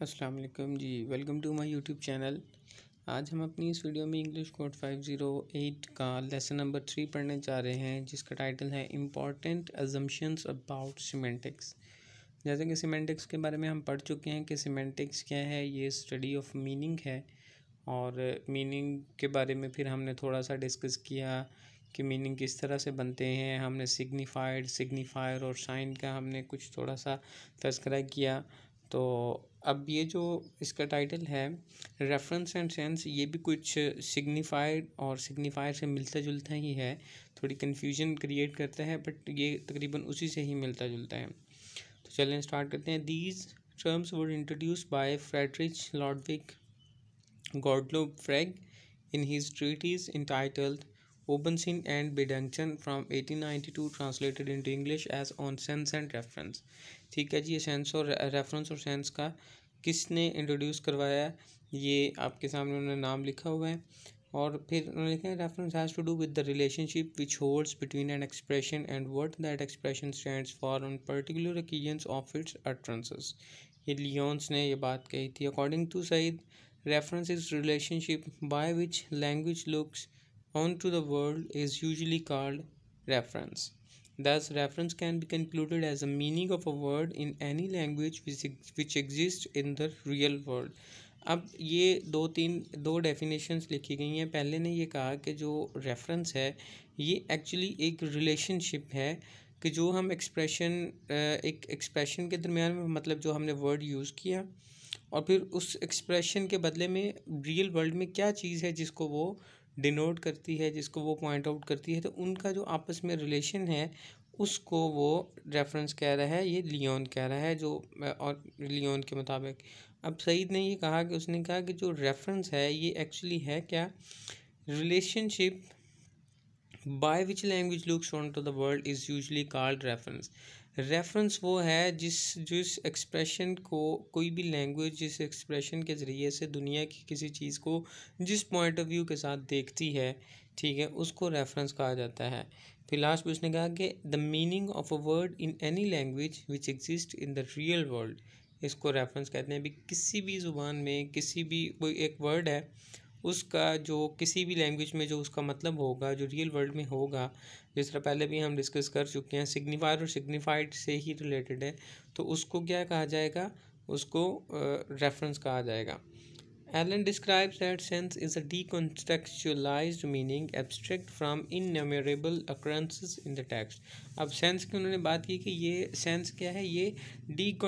अस्सलाम वालेकुम जी, welcome to my YouTube channel. आज हम अपनी इस वीडियो में इंग्लिश कोड 508 का लेसन नंबर थ्री पढ़ने जा रहे हैं, जिसका टाइटल है इंपॉर्टेंट अजम्पशंस अबाउट सीमेंटिक्स जैसे कि सीमेंटिक्स के बारे में हम पढ़ चुके हैं कि सीमेंटिक्स क्या है, ये स्टडी ऑफ़ मीनिंग है। और मीनिंग के बारे में फिर हमने थोड़ा सा डिस्कस किया कि मीनिंग किस तरह से बनते हैं। हमने सिग्निफाइड सिग्निफायर और साइन का हमने कुछ थोड़ा सा तस्करा किया। तो अब ये जो इसका टाइटल है रेफरेंस एंड सेंस ये भी कुछ सिग्निफाइड और सिग्निफायर से मिलता जुलता ही है। थोड़ी कन्फ्यूज़न क्रिएट करता है बट ये तकरीबन उसी से ही मिलता जुलता है। तो चलें स्टार्ट करते हैं। These terms were introduce by Friedrich Ludwig Gottlob Frege in his treatise in entitled Obensin and Bidangchen from 1892 translated into English as On Sense and Reference. ठीक है जी ये सेंस और रेफरेंस और सेंस का किसने इंट्रोड्यूस करवाया ये आपके सामने उन्होंने नाम लिखा हुआ है। और फिर उन्होंने लिखा है reference has to do with the relationship which holds between an expression and word that expression stands for on particular occasions of its utterances ये लियोन्स ने ये बात कही थी। According to Saeed reference is relationship by which language looks on to the world is usually called reference. Thus, reference can be concluded as a meaning of a word in any language which, which exists in the real world. अब ये दो तीन दो definitions लिखी गई हैं पहले ने ये कहा कि जो रेफरेंस है ये एक्चुअली एक रिलेशनशिप है कि जो हम एक्सप्रेशन एक एक्सप्रेशन के दरमियान में मतलब जो हमने वर्ड यूज़ किया और फिर उस एक्सप्रेशन के बदले में रियल वर्ल्ड में क्या चीज़ है जिसको वो डिनोट करती है, जिसको वो पॉइंट आउट करती है तो उनका जो आपस में रिलेशन है, उसको वो रेफरेंस कह रहा है, ये लियोन कह रहा है, जो और लियोन के मुताबिक। अब सईद ने ये कहा कि, उसने कहा कि जो रेफरेंस है, ये एक्चुअली है क्या? Relationship by which language looks on to the world is usually called reference reference वो है जिस जिस एक्सप्रेशन को, कोई भी लैंग्वेज जिस एक्सप्रेशन के ज़रिए से दुनिया की किसी चीज़ को जिस पॉइंट ऑफ़ व्यू के साथ देखती है, ठीक है, उसको रेफरेंस कहा जाता है। फिर लास्ट में उसने कहा कि the meaning of a word in any language which exist in the real world इसको रेफरेंस कहते हैं। भी किसी भी ज़ुबान में किसी भी, कोई एक वर्ड है उसका जो किसी भी लैंग्वेज में जो उसका मतलब होगा जो रियल वर्ल्ड में होगा जिस तरह पहले भी हम डिस्कस कर चुके हैं सिग्निफायर और सिग्निफाइड से ही रिलेटेड है तो उसको क्या कहा जाएगा? उसको रेफरेंस uh, कहा जाएगा। Allen describes that sense is a decontextualized meaning abstract from innumerable occurrences in the text. अब सेंस की उन्होंने बात की कि ये सेंस क्या है? ये डी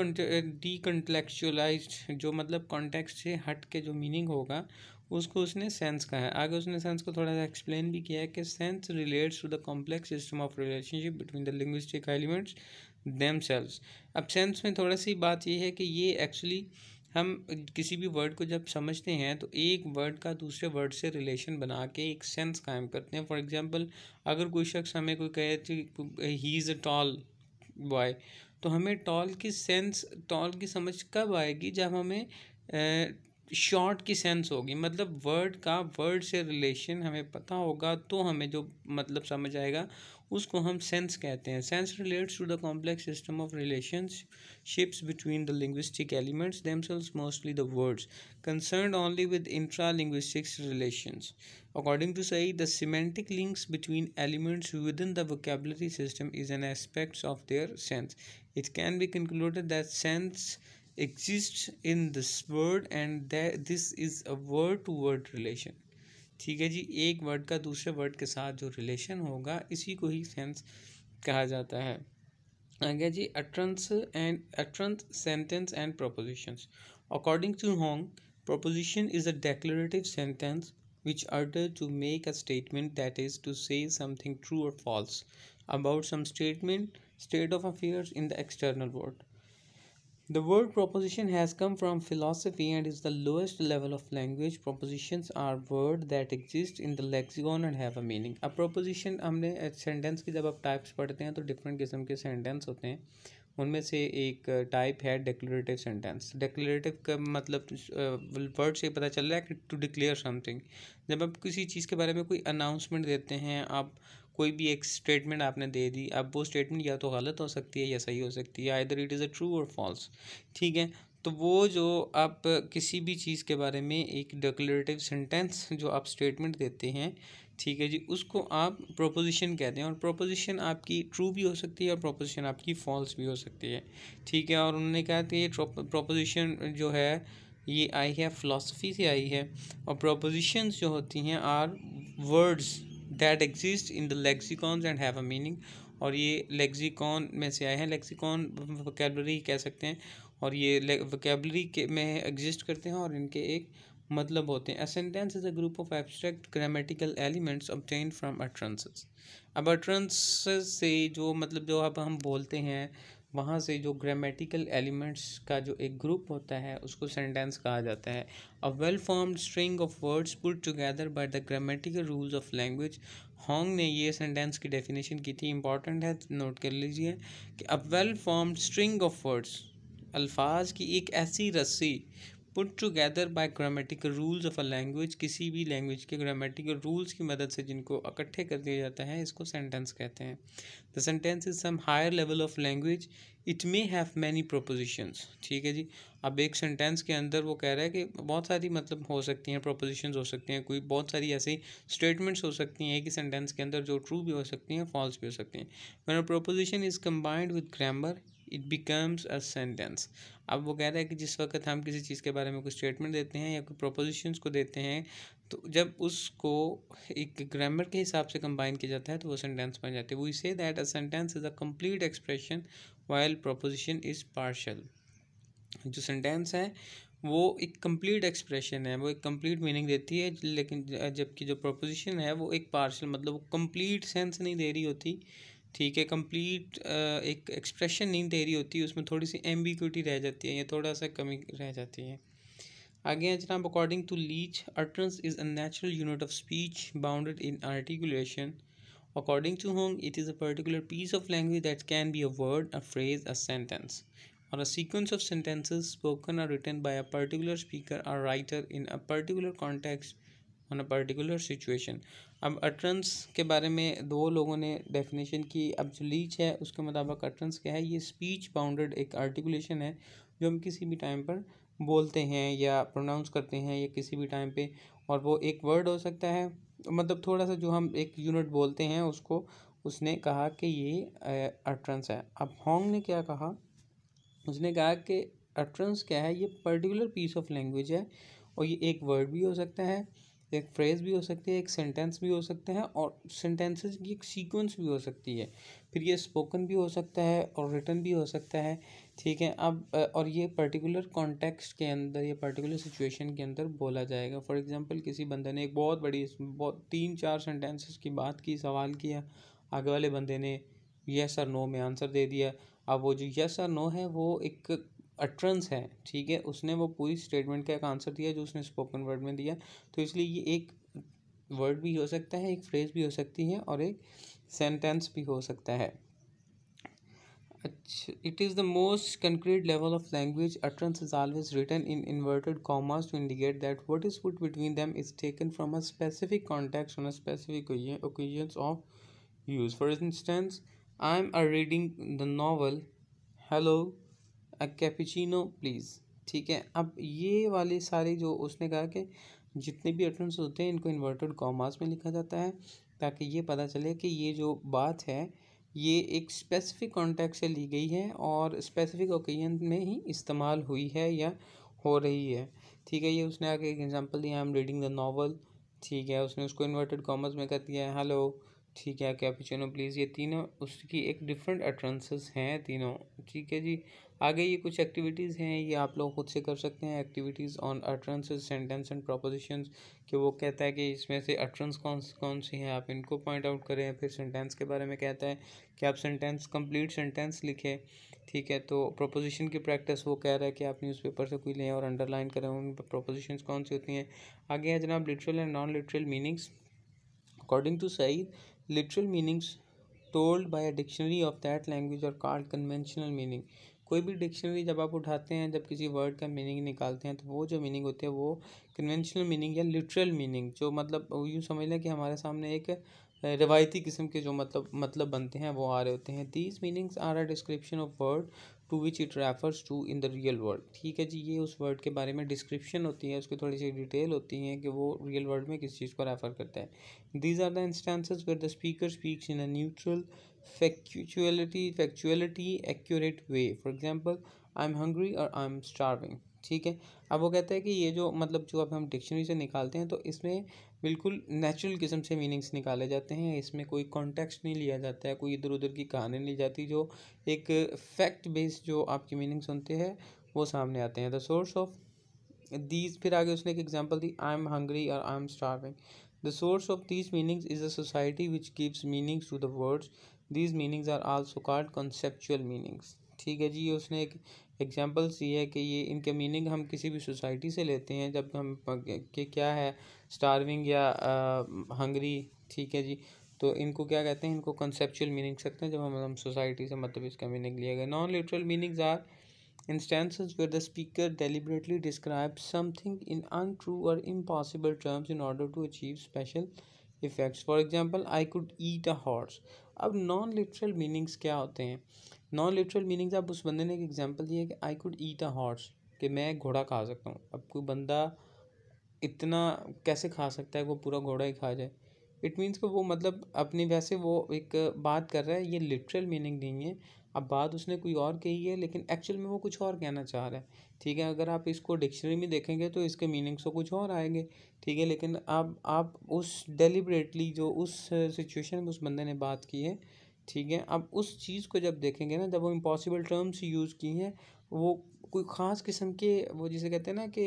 डीकॉन्टेक्चुअलाइज्ड जो मतलब कॉन्टेक्स्ट से हट के जो मीनिंग होगा उसको उसने सेंस कहा है। आगे उसने सेंस को थोड़ा सा एक्सप्लेन भी किया है कि sense relates to the complex system of relationship between the linguistic elements them अब सेंस में थोड़ा सी बात ये है कि ये एक्चुअली हम किसी भी वर्ड को जब समझते हैं तो एक वर्ड का दूसरे वर्ड से रिलेशन बना के एक सेंस कायम करते हैं। फॉर एग्जांपल अगर कोई शख्स हमें कोई कहे कि he is a tall boy तो हमें टॉल की सेंस टॉल की समझ कब आएगी जब हमें शॉर्ट की सेंस होगी। मतलब वर्ड का, वर्ड से रिलेशन हमें पता होगा तो हमें जो मतलब समझ आएगा, उसको हम सेंस कहते हैं। Sense relates to the complex system of relationships between the linguistic elements themselves mostly the words concern only with intra linguistics relations according to Saeed the semantic links between elements with in the vocabulary system is an aspects of their sense it can be concluded that sense exists in this word and that this is a word to word relation ठीक है जी एक word का दूसरे word के साथ जो relation होगा इसी को ही सेंस कहा जाता है आगे जी utterances and utterances sentence and propositions according to Hong proposition is a declarative sentence which utter to make a statement that is to say something true or false about some statement state of affairs in the external world The word proposition has come from philosophy and is the lowest level of language. Propositions are words that exist in the lexicon and have a meaning. अब proposition हमने sentence की जब आप types पढ़ते हैं तो different किस्म के सेंटेंस होते हैं उनमें से एक टाइप है डिक्लेरेटिव सेंटेंस डिक्लेरेटिव का मतलब वर्ड से पता चल रहा है कि टू डिक्लेयर समथिंग जब आप किसी चीज़ के बारे में कोई अनाउंसमेंट देते हैं आप कोई भी एक स्टेटमेंट आपने दे दी, अब वो स्टेटमेंट या तो गलत हो सकती है या सही हो सकती है either it is a true और फॉल्स ठीक है? तो वो जो आप किसी भी चीज़ के बारे में एक डिक्लेरेटिव सेंटेंस जो आप स्टेटमेंट देते हैं, ठीक है जी, उसको आप प्रोपोजिशन कहते हैं और प्रोपोजिशन आपकी ट्रू भी हो सकती है और प्रोपोजिशन आपकी फॉल्स भी हो सकती है, ठीक है? और उन्होंने कहा कि ये प्रोपोजिशन जो है, ये आई है फ़िलासफ़ी से आई है और प्रोपोजिशंस जो होती हैं are words that exist in the lexicons and have a meaning और ये लेक्सिकॉन में से आए हैं। लेक्सिकॉन वोकेबलरी कह सकते हैं। और ये वोकेबलरी के में एग्जिस्ट करते हैं और इनके एक मतलब होते हैं। A sentence is a group of abstract grammatical elements obtain from utterances अब अट्रेंसेस से जो मतलब जो अब हम बोलते हैं वहाँ से जो ग्रामेटिकल एलिमेंट्स का जो एक ग्रुप होता है, उसको सेंटेंस कहा जाता है। A well formed string of words put together by the grammatical rules of language Hong ने ये सेंटेंस की डेफिनेशन की थी। इंपॉर्टेंट है नोट कर लीजिए कि a well formed string of words अल्फाज की एक ऐसी रस्सी put together by grammatical rules of a language किसी भी लैंग्वेज के ग्रामेटिकल रूल्स की मदद से जिनको इकट्ठे कर दिया जाता है, इसको सेंटेंस कहते हैं। The sentence is some higher level of language it may have many propositions ठीक है जी? अब एक सेंटेंस के अंदर वो कह रहा है कि बहुत सारी मतलब हो सकती हैं प्रोपोजिशंस हो सकती हैं, कोई बहुत सारी ऐसी स्टेटमेंट्स हो सकती हैं, एक ही सेंटेंस के अंदर जो ट्रू भी हो सकती हैं फॉल्स भी हो सकती हैं। A proposition is combined with grammar it becomes a sentence अब वो कह रहा है कि जिस वक्त हम किसी चीज़ के बारे में कुछ स्टेटमेंट देते हैं या कोई प्रोपोजिशंस को देते हैं तो जब उसको एक ग्रामर के हिसाब से कंबाइन किया जाता है तो वो सेंटेंस बन जाती है। वो say that a sentence is a complete expression while proposition is partial जो सेंटेंस है, वो एक कंप्लीट एक्सप्रेशन है, वो एक कंप्लीट मीनिंग देती है, लेकिन जबकि जो प्रोपोजिशन है, वो एक पार्शल मतलब वो कंप्लीट सेंस नहीं दे रही होती। ठीक है कंप्लीट एक एक्सप्रेशन नहीं दे रही होती उसमें थोड़ी सी एम्बिक्यूटी रह जाती है, या थोड़ा सा कमी रह जाती है। आगे हैं जनाब according to Leech utterance is a natural unit of speech bounded in articulation according to Hong it is a particular piece of language that can be a word a phrase a sentence or a sequence of sentences spoken or written by a particular speaker or writer in a particular context on a particular situation अब अटरेंस के बारे में दो लोगों ने definition की। अब जो लीच है, उसके मुताबिक अटरेंस क्या है? ये स्पीच बाउंडेड एक आर्टिकुलेशन है, जो हम किसी भी टाइम पर बोलते हैं या प्रोनाउंस करते हैं या किसी भी टाइम पे, और वो एक वर्ड हो सकता है। मतलब थोड़ा सा जो हम एक यूनिट बोलते हैं, उसको, उसने कहा कि ये अटरेंस है। अब होंग ने क्या कहा? उसने कहा कि अटरेंस क्या है? ये पर्टिकुलर पीस ऑफ़ लैंग्वेज है, और ये एक वर्ड भी हो सकता है। एक फ्रेज़ भी हो सकती है, एक सेंटेंस भी हो सकते हैं और सेंटेंसेस की एक सीक्वेंस भी हो सकती है। फिर ये स्पोकन भी हो सकता है और रिटर्न भी हो सकता है, ठीक है? अब और ये पर्टिकुलर कॉन्टेक्स्ट के अंदर, या पर्टिकुलर सिचुएशन के अंदर बोला जाएगा। फॉर एग्जांपल किसी बंदे ने एक बहुत बड़ी, बहुत तीन चार सेंटेंसेस की बात की, सवाल किया, आगे वाले बंदे ने यस और नो में आंसर दे दिया। अब वो जो यस और नो है, वो एक अट्रंस है, ठीक है? उसने वो पूरी स्टेटमेंट का एक आंसर दिया जो उसने स्पोकन वर्ड में दिया। तो इसलिए ये एक वर्ड भी हो सकता है, एक फ्रेज भी हो सकती है और एक सेंटेंस भी हो सकता है। अच्छा it is the most concrete level of language utterance is always written in inverted commas to indicate that what is put between them is taken from a specific context on specific occasion of use for instance I am are reading the novel hello hello cappuccino please ठीक है? अब ये वाले सारे जो उसने कहा कि जितने भी अटरेंस होते हैं, इनको इन्वर्टेड कॉमास में लिखा जाता है, ताकि ये पता चले कि ये जो बात है, ये एक स्पेसिफिक कॉन्टेक्ट से ली गई है और स्पेसिफिक ओकेजन में ही इस्तेमाल हुई है या हो रही है। ठीक है? ये उसने आगे एक एग्जांपल दिया I am reading the novel ठीक है? उसने उसको इन्वर्टेड कॉमर्स में कर दिया है हेलो ठीक है कैपिचिनो प्लीज़ ये तीनों उसकी एक डिफरेंट अट्रेंसेस हैं तीनों। ठीक है जी, आगे ये कुछ एक्टिविटीज़ हैं, ये आप लोग खुद से कर सकते हैं। Activities on utterances sentence and propositions कि वो कहता है कि इसमें से अट्रेंस कौन कौन सी हैं, आप इनको पॉइंट आउट करें, फिर सेंटेंस के बारे में कहता है कि आप सेंटेंस कंप्लीट सेंटेंस लिखें। ठीक है तो प्रोपोजिशन की प्रैक्टिस वो कह रहा है कि आप न्यूज़पेपर से कोई लें और अंडरलाइन करें, उन प्रोपोजिशन कौन सी होती हैं। आगे है जनाब literal and non literal meanings according to Saeed literal meanings told by a dictionary of that language और कॉल्ड कन्वेंशनल मीनिंग कोई भी डिक्शनरी जब आप उठाते हैं, जब किसी वर्ड का मीनिंग निकालते हैं तो वो जो मीनिंग होती है, वो कन्वेंशनल मीनिंग या लिटरल मीनिंग जो मतलब यूँ समझ लें कि हमारे सामने एक रिवायती किस्म के जो मतलब मतलब बनते हैं, वो आ रहे होते हैं। These meanings are a description of word to which it refers to in the real world. ठीक है जी, ये उस वर्ड के बारे में डिस्क्रिप्शन होती है, उसकी थोड़ी सी डिटेल होती है कि वो रियल वर्ल्ड में किस चीज़ को रेफर करता है। These are the instances where the speaker speaks in a neutral factuality factuality accurate way for example I am hungry और आई एम स्टार्विंग ठीक है? अब वो कहता है कि ये जो मतलब जो अब हम डिक्शनरी से निकालते हैं तो इसमें बिल्कुल नेचुरल किस्म से मीनिंग्स निकाले जाते हैं। इसमें कोई कॉन्टेक्स्ट नहीं लिया जाता है, कोई इधर उधर की कहानी नहीं जाती। जो एक फैक्ट बेस्ड जो आपकी मीनिंग सुनते हैं, वो सामने आते हैं। द सोर्स ऑफ़ दीज फिर आगे उसने एक एग्ज़ाम्पल दी आई एम हंग्री और I am starving the source of these meanings is a society which gives meanings to the words these meanings are also called conceptual meanings ठीक है जी, उसने एक एग्जाम्पल्स ये है कि ये, इनके मीनिंग हम किसी भी सोसाइटी से लेते हैं, जब हम के क्या है स्टारविंग या हंगरी ठीक है जी? तो इनको क्या कहते हैं? इनको कंसेप्चुअल मीनिंग सकते हैं, जब हम हम सोसाइटी से मतलब इसका मीनिंग लिया गया। Non literal meanings are instance where the speaker deliberately describe something in untrue और impossible terms in order to achieve special effects for example I could eat a horse अब नॉन लिटरल मीनिंग्स क्या होते हैं? Non literal meanings अब उस बंदे ने एक एग्जांपल दिया कि आई कुड ईट अ हॉर्स कि मैं घोड़ा खा सकता हूँ। अब कोई बंदा इतना कैसे खा सकता है वो पूरा घोड़ा ही खा जाए? इट मीन्स कि वो मतलब अपनी वैसे वो एक बात कर रहा है, ये लिटरल मीनिंग नहीं है। अब बात उसने कोई और कही है, लेकिन एक्चुअल में वो कुछ और कहना चाह रहा है। ठीक है, अगर आप इसको डिक्शनरी में देखेंगे तो इसके मीनिंग्स तो कुछ और आएँगे। ठीक है, लेकिन अब आप उस डेलिबरेटली जो उस सिचुएशन में उस बंदे ने बात की है ठीक है? अब उस चीज़ को जब देखेंगे ना, जब वो इम्पॉसिबल टर्म्स यूज़ की हैं, वो कोई ख़ास किस्म के, वो जिसे कहते हैं ना कि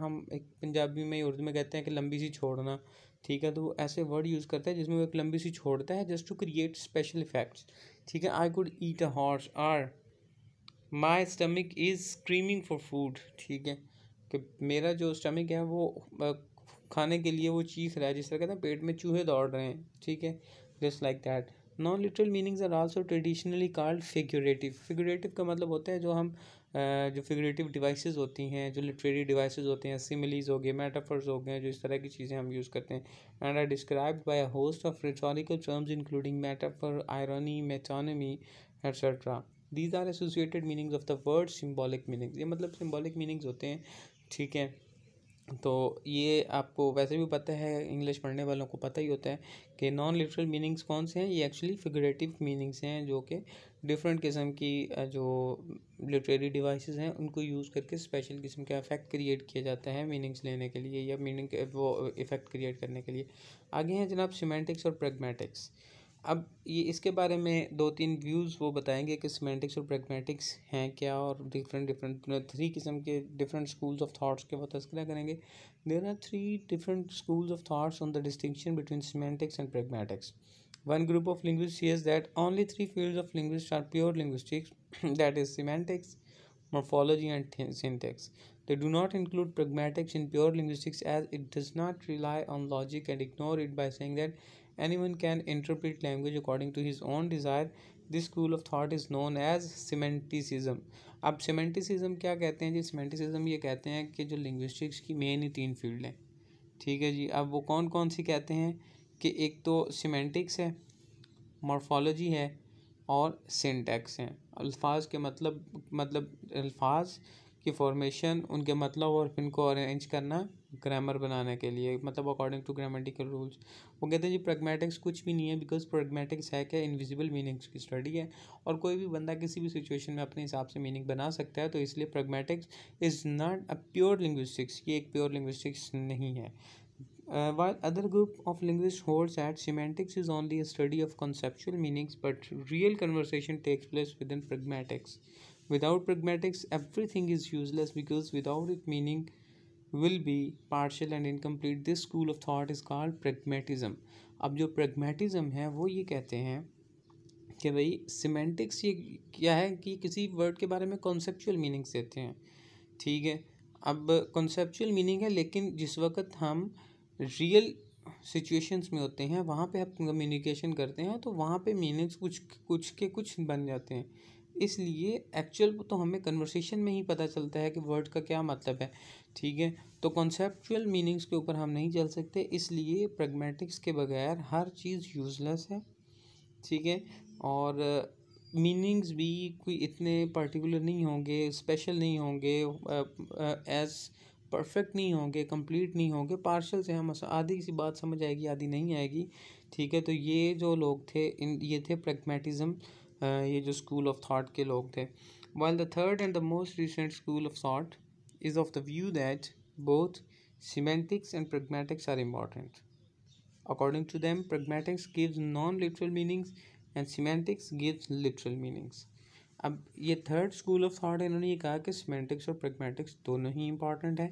हम एक पंजाबी में उर्दू में कहते हैं कि लंबी सी छोड़ना, ठीक है? तो वो ऐसे वर्ड यूज़ करता है जिसमें वो एक लंबी सी छोड़ता है just to create special effects ठीक है? I could eat a horse or my stomach is screaming for food ठीक है? कि मेरा जो स्टमिक है वो खाने के लिए वो चीख रहा है, जिस तरह कहते हैं, पेट में चूहे दौड़ रहे हैं, ठीक है? Just like that non literal meanings are also traditionally called figurative figurative का मतलब होता है जो हम जो फिगरेटिव डिवाइसेस होती हैं, जो लिटरेरी डिवाइसेस होते हैं सिमिलीज हो गए मेटाफर्स हो गए, जो इस तरह की चीज़ें हम यूज़ करते हैं। And are described by a host of rhetorical terms including metaphor irony metonymy etcetera these are associated meanings of the word symbolic meanings ये मतलब सिम्बॉलिक मीनिंग्स होते हैं, ठीक है? तो ये आपको वैसे भी पता है, इंग्लिश पढ़ने वालों को पता ही होता है कि नॉन लिटरल मीनिंग्स कौन से हैं? ये एक्चुअली फिगरेटिव मीनिंग्स हैं जो कि डिफरेंट किस्म की जो लिटरेरी डिवाइसेस हैं, उनको यूज़ करके स्पेशल किस्म का इफ़ेक्ट क्रिएट किया जाता है मीनिंग्स लेने के लिए या मीनिंग वो इफ़ेक्ट क्रिएट करने के लिए। आगे हैं जनाब सीमेंटिक्स और प्रेगमेटिक्स अब ये इसके बारे में दो तीन व्यूज़ वो बताएँगे कि सीमेंटिक्स और प्रेगमेटिक्स हैं क्या और डिफरेंट डिफरेंट थ्री किस्म के डिफरेंट स्कूल्स ऑफ़ थाट्स के वो तस्करा करेंगे there are three different schools of thoughts on the distinction between semantics and pragmatics one group of linguist says that only three fields of linguist are pure linguistics that is semantics and syntax. They do not include pragmatics in pure linguistics as it does not rely on logic and ignore it by saying that anyone can interpret language according to his own desire. This school of thought is known as semanticism. अब सेमेंटिसिज्म क्या कहते हैं जी? सेमेंटिसिज्म ये कहते हैं कि जो linguistics की मेन ही तीन फ़ील्ड हैं। ठीक है जी? अब वो कौन कौन सी कहते हैं कि एक तो सीमेंटिक्स है मॉर्फोलॉजी है और सिंटैक्स हैं। अल्फाज के मतलब मतलब अल्फाज की फॉर्मेशन उनके मतलब और इनको अरेंज करना ग्रामर बनाने के लिए मतलब अकॉर्डिंग टू ग्रामेटिकल रूल्स वो कहते हैं जी प्रगमेटिक्स कुछ भी नहीं है बिकॉज़ प्रगमेटिक्स है क्या? इनविजिबल मीनिंग्स की स्टडी है. और कोई भी बंदा किसी भी सिचुएशन में अपने हिसाब से मीनिंग बना सकता है तो इसलिए pragmatics is not a pure linguistics ये एक प्योर लिंग्विस्टिक्स नहीं है. While other group of linguist holds that semantics is only study of conceptual meanings but real conversation takes place with in pragmatics without pragmatics every thing is useless because without it meaning will be partial and incomplete. This school of thought is called pragmatism. अब जो pragmatism है, वो ये कहते हैं कि भाई semantics ये क्या है कि किसी वर्ड के बारे में कॉन्सेप्चुअल मीनिंग्स देते हैं ठीक है अब कॉन्सेप्चुअल मीनिंग है, लेकिन जिस वक्त हम रियल सिचुएशंस में होते हैं, वहाँ पे हम कम्युनिकेशन करते हैं तो वहाँ पे मीनिंग्स कुछ कुछ के कुछ बन जाते हैं इसलिए एक्चुअल तो हमें कन्वर्सेशन में ही पता चलता है कि वर्ड का क्या मतलब है ठीक है? तो कॉन्सेप्चुअल मीनिंग्स के ऊपर हम नहीं चल सकते, इसलिए प्रगमेटिक्स के बगैर हर चीज़ यूजलेस है, ठीक है? और मीनिंग्स भी कोई इतने पर्टिकुलर नहीं होंगे स्पेशल नहीं होंगे एज परफेक्ट नहीं होंगे कंप्लीट नहीं होंगे पार्शल से हम आधी सी बात समझ आएगी, आधी नहीं आएगी, ठीक है? तो ये जो लोग थे, इन, ये थे प्रैग्मेटिज्म ये जो स्कूल ऑफ़ थाट के लोग थे। While the third and the most recent school of thought is of the view that both semantics and pragmatics are important. According to them, pragmatics gives non-literal meanings and semantics gives literal meanings. अब ये third school of thought है, इन्होंने ये कहा कि semantics और pragmatics दोनों ही important है।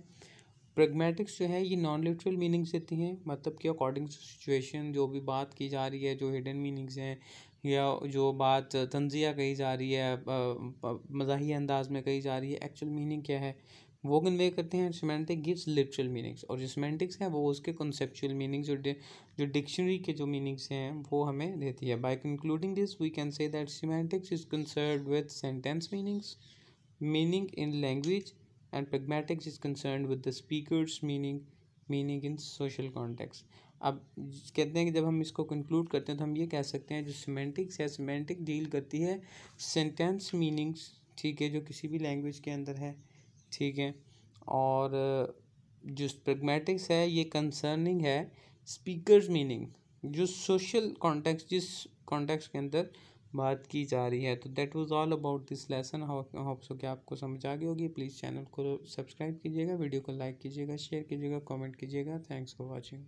प्रेगमेटिक्स जो है, ये नॉन लिटरल मीनिंग्स देती हैं मतलब कि अकॉर्डिंग टू सिचुएशन जो भी बात की जा रही है, जो हिडन मीनिंग्स हैं, या जो बात तंजिया कही जा रही है मजाही अंदाज में कही जा रही है एक्चुअल मीनिंग क्या है? वो कन्वे करते हैं सीमेंटिक गिव्स लिटरल मीनिंग्स और जो सिमेंटिक्स है, वो उसके कॉन्सेप्चुअल मीनिंग्स जो जो डिक्शनरी के जो मीनिंग्स हैं, वो हमें देती है. By concluding this we can say that semantics is concern with sentence meanings meaning in language and pragmatics is concern with the speakers meaning meaning in social context अब, कहते हैं कि जब हम इसको कंक्लूड करते हैं तो हम ये कह सकते हैं, जो सीमेंटिक्स है सीमेंटिक डील करती है सेंटेंस मीनिंग्स ठीक है, जो किसी भी लैंग्वेज के अंदर है ठीक है? और जो प्रगमेटिक्स है, ये कंसर्निंग है स्पीकर्स मीनिंग जो सोशल कॉन्टेक्स्ट जिस कॉन्टेक्स्ट के अंदर बात की जा रही है। तो that was all about this lesson hope so कि आपको समझ आ गई होगी। प्लीज़ चैनल को सब्सक्राइब कीजिएगा वीडियो को लाइक कीजिएगा शेयर कीजिएगा कमेंट कीजिएगा। Thanks for watching